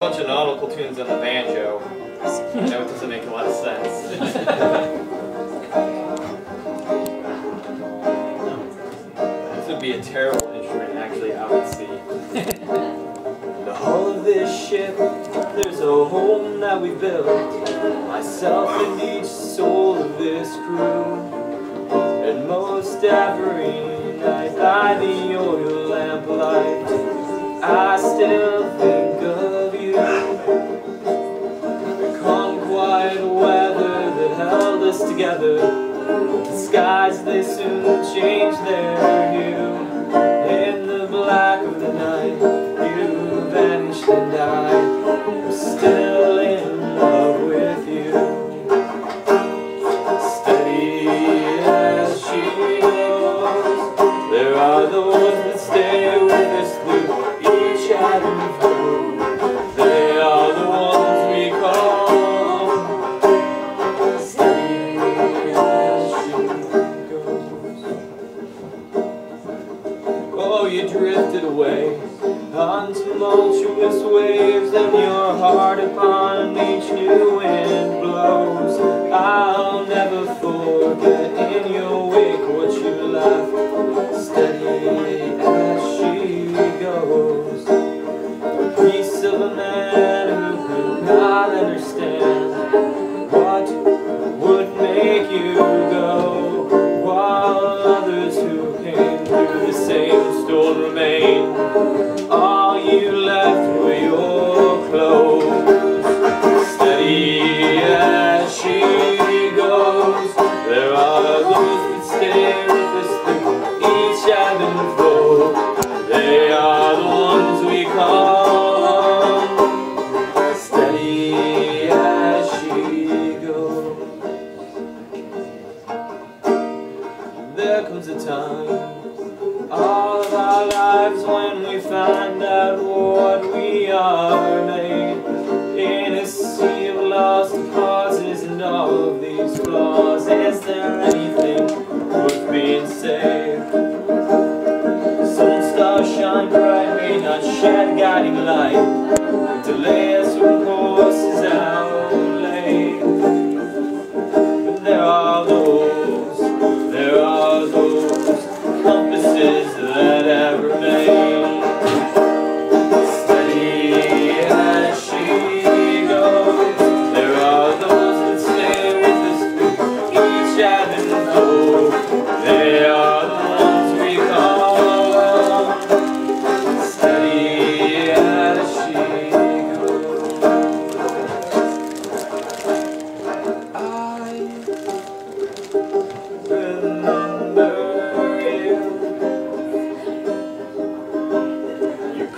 bunch of nautical tunes on the banjo. I know it doesn't make a lot of sense. this would be a terrible instrument actually out at sea. the hull of this ship, there's a home that we built. Myself and each soul of this crew. And most every together. The skies, they soon change their Oh, you drifted away. On tumultuous waves, and your heart upon each new wind All you left were your clothes, steady as she goes. There are those that each. They are the ones we call steady as she goes. There comes a time, all of our lives, when we find out what we are made. In a sea of lost causes and all of these flaws, is there anything worth being saved? Some stars shine bright, may not shed guiding light, delay us from courses outlaid. But there are those,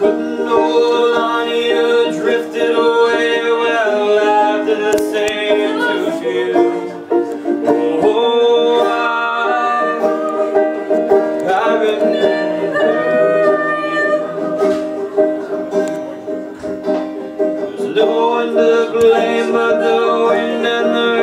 couldn't hold on, you drifted no one to blame but the wind and the